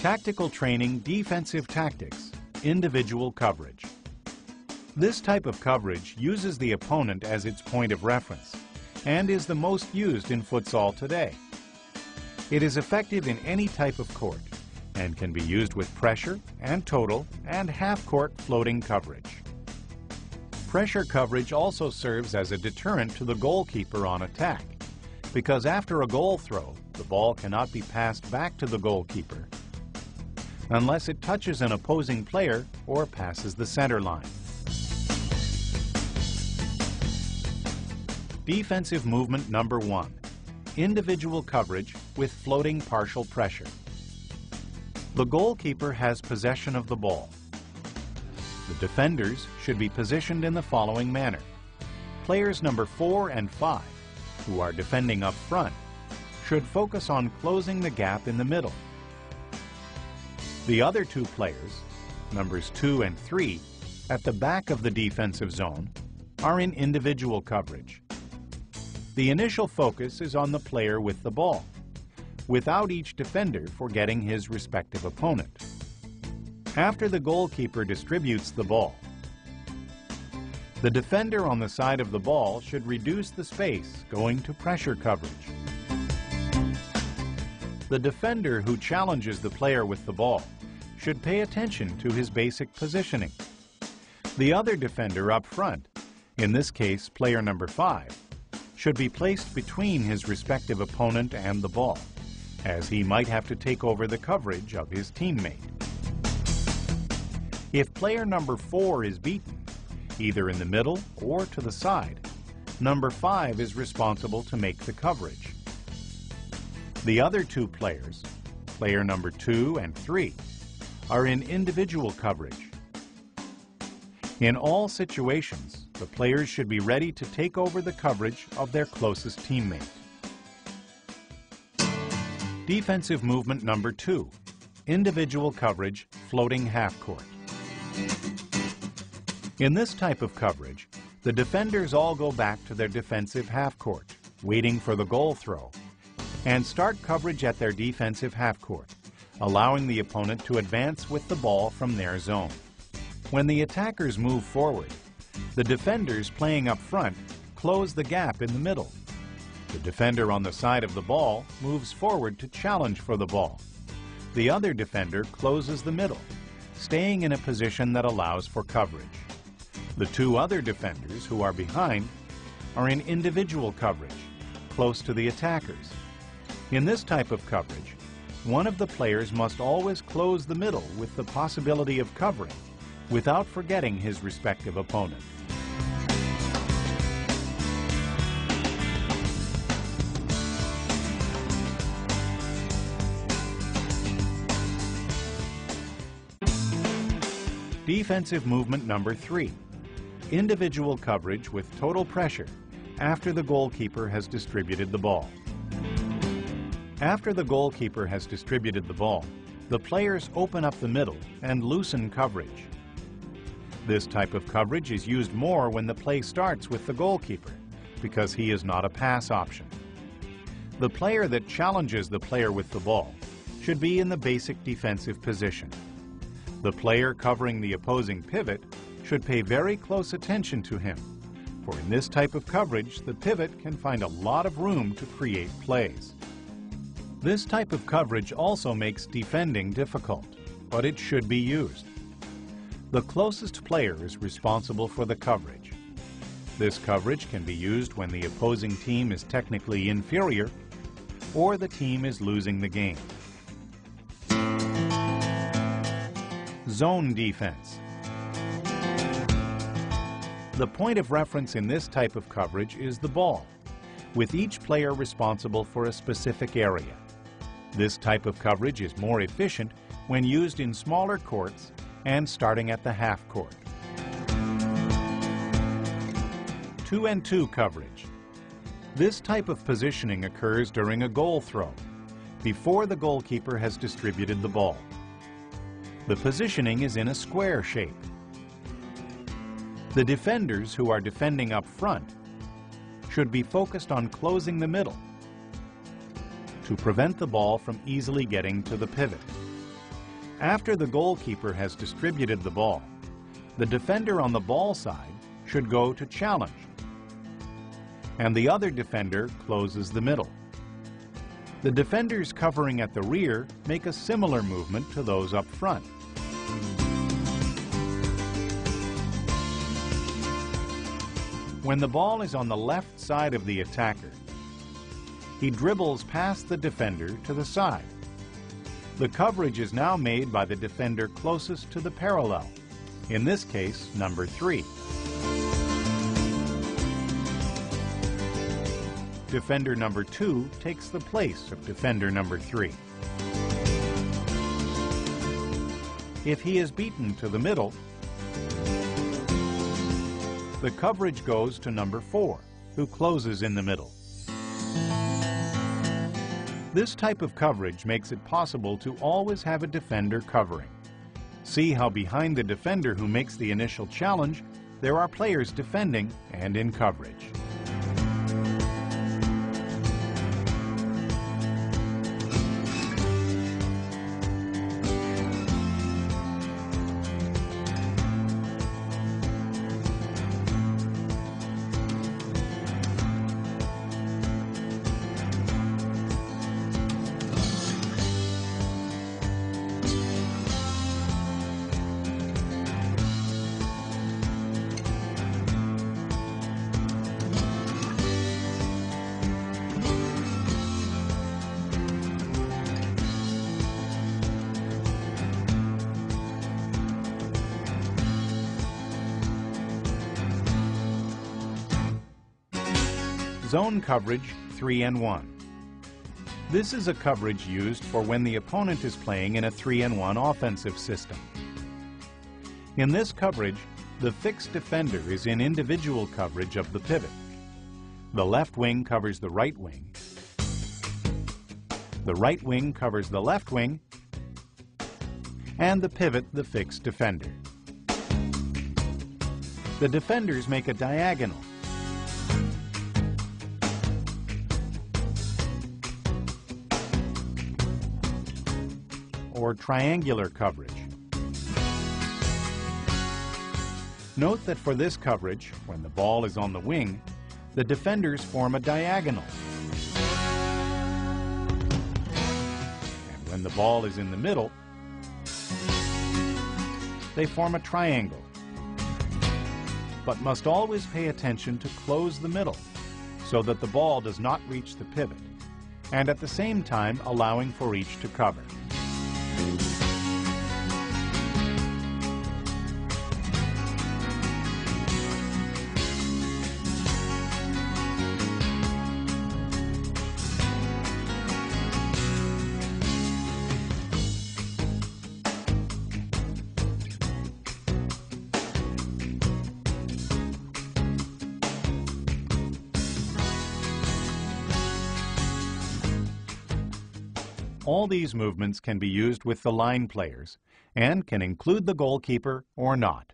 Tactical Training Defensive Tactics, Individual Coverage. This type of coverage uses the opponent as its point of reference and is the most used in futsal today. It is effective in any type of court and can be used with pressure and total and half-court floating coverage. Pressure coverage also serves as a deterrent to the goalkeeper on attack because after a goal throw, the ball cannot be passed back to the goalkeeper unless it touches an opposing player or passes the center line. Defensive movement number one, individual coverage with floating partial pressure. The goalkeeper has possession of the ball. The defenders should be positioned in the following manner. Players number four and five, who are defending up front, should focus on closing the gap in the middle the other two players, numbers 2 and 3, at the back of the defensive zone, are in individual coverage. The initial focus is on the player with the ball, without each defender forgetting his respective opponent. After the goalkeeper distributes the ball, the defender on the side of the ball should reduce the space going to pressure coverage. The defender who challenges the player with the ball should pay attention to his basic positioning. The other defender up front, in this case player number 5, should be placed between his respective opponent and the ball, as he might have to take over the coverage of his teammate. If player number 4 is beaten, either in the middle or to the side, number 5 is responsible to make the coverage. The other two players, player number 2 and 3, are in individual coverage. In all situations, the players should be ready to take over the coverage of their closest teammate. Defensive movement number two, individual coverage, floating half court. In this type of coverage, the defenders all go back to their defensive half court, waiting for the goal throw, and start coverage at their defensive half court allowing the opponent to advance with the ball from their zone. When the attackers move forward, the defenders playing up front close the gap in the middle. The defender on the side of the ball moves forward to challenge for the ball. The other defender closes the middle, staying in a position that allows for coverage. The two other defenders who are behind are in individual coverage, close to the attackers. In this type of coverage, one of the players must always close the middle with the possibility of covering without forgetting his respective opponent. Defensive movement number three, individual coverage with total pressure after the goalkeeper has distributed the ball. After the goalkeeper has distributed the ball, the players open up the middle and loosen coverage. This type of coverage is used more when the play starts with the goalkeeper because he is not a pass option. The player that challenges the player with the ball should be in the basic defensive position. The player covering the opposing pivot should pay very close attention to him, for in this type of coverage, the pivot can find a lot of room to create plays. This type of coverage also makes defending difficult, but it should be used. The closest player is responsible for the coverage. This coverage can be used when the opposing team is technically inferior or the team is losing the game. Zone defense. The point of reference in this type of coverage is the ball, with each player responsible for a specific area. This type of coverage is more efficient when used in smaller courts and starting at the half court. Two and two coverage. This type of positioning occurs during a goal throw, before the goalkeeper has distributed the ball. The positioning is in a square shape. The defenders who are defending up front should be focused on closing the middle to prevent the ball from easily getting to the pivot. After the goalkeeper has distributed the ball, the defender on the ball side should go to challenge, and the other defender closes the middle. The defenders covering at the rear make a similar movement to those up front. When the ball is on the left side of the attacker, he dribbles past the defender to the side. The coverage is now made by the defender closest to the parallel, in this case, number three. Defender number two takes the place of defender number three. If he is beaten to the middle, the coverage goes to number four, who closes in the middle. This type of coverage makes it possible to always have a defender covering. See how behind the defender who makes the initial challenge, there are players defending and in coverage. Zone coverage 3 and 1. This is a coverage used for when the opponent is playing in a 3 and 1 offensive system. In this coverage, the fixed defender is in individual coverage of the pivot. The left wing covers the right wing. The right wing covers the left wing, and the pivot the fixed defender. The defenders make a diagonal or triangular coverage. Note that for this coverage, when the ball is on the wing, the defenders form a diagonal. And when the ball is in the middle, they form a triangle, but must always pay attention to close the middle so that the ball does not reach the pivot, and at the same time allowing for each to cover. All these movements can be used with the line players and can include the goalkeeper or not.